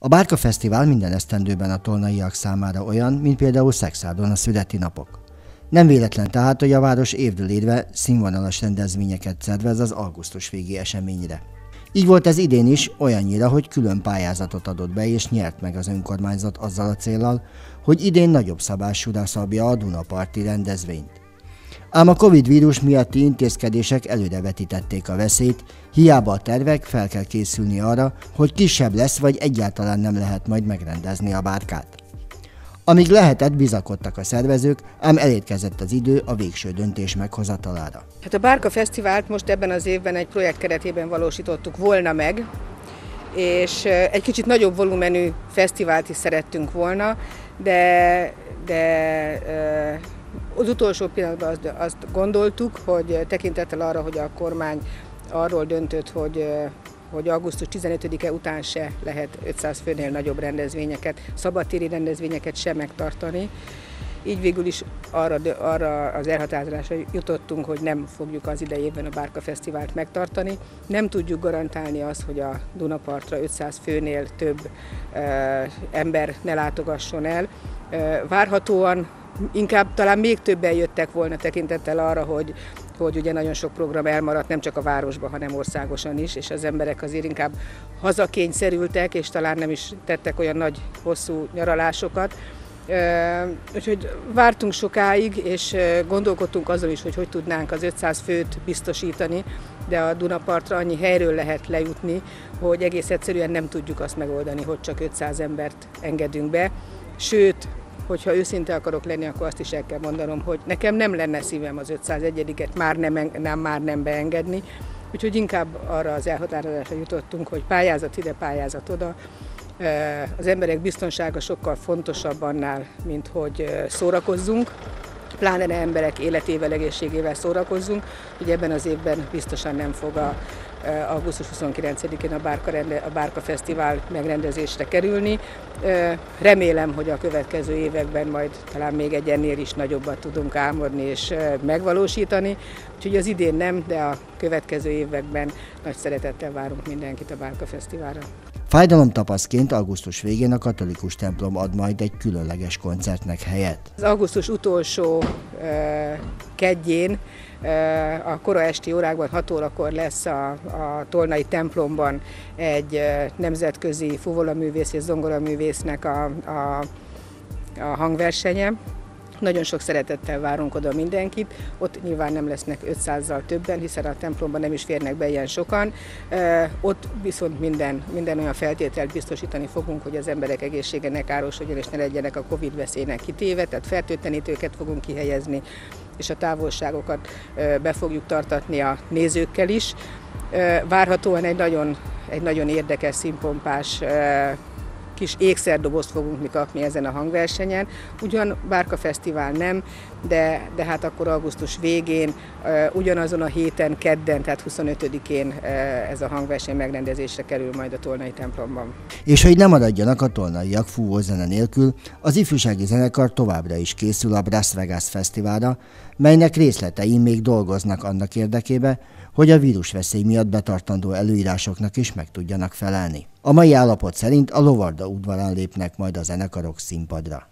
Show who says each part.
Speaker 1: A Bárka Fesztivál minden esztendőben a tolnaiak számára olyan, mint például Szexádon a születi napok. Nem véletlen tehát, hogy a város évről évre színvonalas rendezvényeket szervez az augusztus végi eseményre. Így volt ez idén is, olyannyira, hogy külön pályázatot adott be és nyert meg az önkormányzat azzal a célral, hogy idén nagyobb szabásúra szabja a Dunaparti rendezvényt. Ám a Covid vírus miatti intézkedések előrevetítették a veszélyt, hiába a tervek fel kell készülni arra, hogy kisebb lesz, vagy egyáltalán nem lehet majd megrendezni a bárkát. Amíg lehetett, bizakodtak a szervezők, ám elérkezett az idő a végső döntés meghozatalára.
Speaker 2: Hát a Bárka Fesztivált most ebben az évben egy projekt keretében valósítottuk volna meg, és egy kicsit nagyobb volumenű fesztivált is szerettünk volna, de, de az utolsó pillanatban azt, azt gondoltuk, hogy tekintettel arra, hogy a kormány arról döntött, hogy hogy augusztus 15-e után se lehet 500 főnél nagyobb rendezvényeket, szabadtéri rendezvényeket sem megtartani. Így végül is arra, arra az elhatározásra jutottunk, hogy nem fogjuk az idejében a Bárka Fesztivált megtartani. Nem tudjuk garantálni azt, hogy a Dunapartra 500 főnél több e, ember ne látogasson el. E, várhatóan inkább talán még többen jöttek volna tekintettel arra, hogy, hogy ugye nagyon sok program elmaradt, nem csak a városban, hanem országosan is, és az emberek azért inkább hazakényszerültek, és talán nem is tettek olyan nagy, hosszú nyaralásokat. Úgyhogy vártunk sokáig, és gondolkodtunk azon is, hogy hogy tudnánk az 500 főt biztosítani, de a Dunapartra annyi helyről lehet lejutni, hogy egész egyszerűen nem tudjuk azt megoldani, hogy csak 500 embert engedünk be. Sőt, hogyha őszinte akarok lenni, akkor azt is el kell mondanom, hogy nekem nem lenne szívem az 501-et már nem, nem, már nem beengedni, úgyhogy inkább arra az elhatározásra jutottunk, hogy pályázat ide, pályázat oda. Az emberek biztonsága sokkal fontosabb annál, mint hogy szórakozzunk, pláne ne emberek életével, egészségével szórakozzunk. Ugye ebben az évben biztosan nem fog a augusztus 29-én a Bárka, rende, a Bárka Fesztivál megrendezésre kerülni. Remélem, hogy a következő években majd talán még egy ennél is nagyobbat tudunk álmodni és megvalósítani. Úgyhogy az idén nem, de a következő években nagy szeretettel várunk mindenkit a Bárka Fesztiválra.
Speaker 1: Fájdalomtapaszként augusztus végén a katolikus templom ad majd egy különleges koncertnek helyet.
Speaker 2: Az augusztus utolsó uh, kedjén a kora esti órákban 6 órakor lesz a, a Tolnai templomban egy nemzetközi fuvolaművész és zongoraművésznek a, a, a hangversenye. Nagyon sok szeretettel várunk oda mindenkit, ott nyilván nem lesznek 500-zal többen, hiszen a templomban nem is férnek be ilyen sokan. Ott viszont minden, minden olyan feltételt biztosítani fogunk, hogy az emberek egészsége ne károsodjon és ne legyenek a Covid veszélynek kitéve, tehát fertőtlenítőket fogunk kihelyezni, és a távolságokat be fogjuk tartatni a nézőkkel is. Várhatóan egy nagyon, egy nagyon érdekes, színpompás kis ékszerdobozt fogunk mi kapni ezen a hangversenyen. Ugyan Bárka Fesztivál nem, de, de hát akkor augusztus végén, ugyanazon a héten, kedden, tehát 25-én ez a hangverseny megrendezésre kerül majd a Tolnai templomban.
Speaker 1: És hogy nem maradjanak a tolnaiak zene nélkül, az ifjúsági zenekar továbbra is készül a Brass Vegas Fesztiválra, melynek részletei még dolgoznak annak érdekébe, hogy a vírusveszély miatt betartandó előírásoknak is meg tudjanak felelni. A mai állapot szerint a Lovarda udvarán lépnek majd a zenekarok színpadra.